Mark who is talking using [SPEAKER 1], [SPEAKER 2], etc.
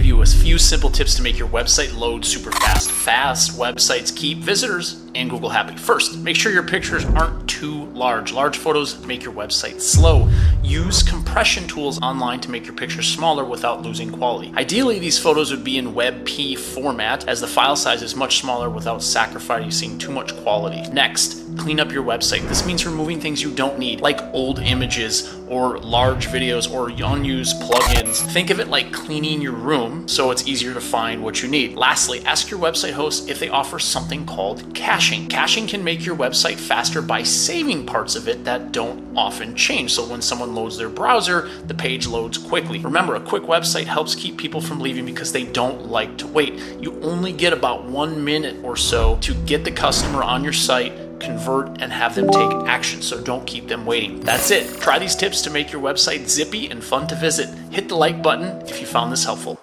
[SPEAKER 1] give you a few simple tips to make your website load super fast. Fast websites keep visitors and Google happy. First, make sure your pictures aren't too large. Large photos make your website slow. Use compression tools online to make your pictures smaller without losing quality. Ideally, these photos would be in WebP format as the file size is much smaller without sacrificing too much quality. Next, clean up your website. This means removing things you don't need, like old images or large videos or unused plugins. Think of it like cleaning your room so it's easier to find what you need. Lastly, ask your website host if they offer something called caching. Caching can make your website faster by saving parts of it that don't often change. So when someone loads their browser, the page loads quickly. Remember, a quick website helps keep people from leaving because they don't like to wait. You only get about one minute or so to get the customer on your site convert, and have them take action, so don't keep them waiting. That's it. Try these tips to make your website zippy and fun to visit. Hit the like button if you found this helpful.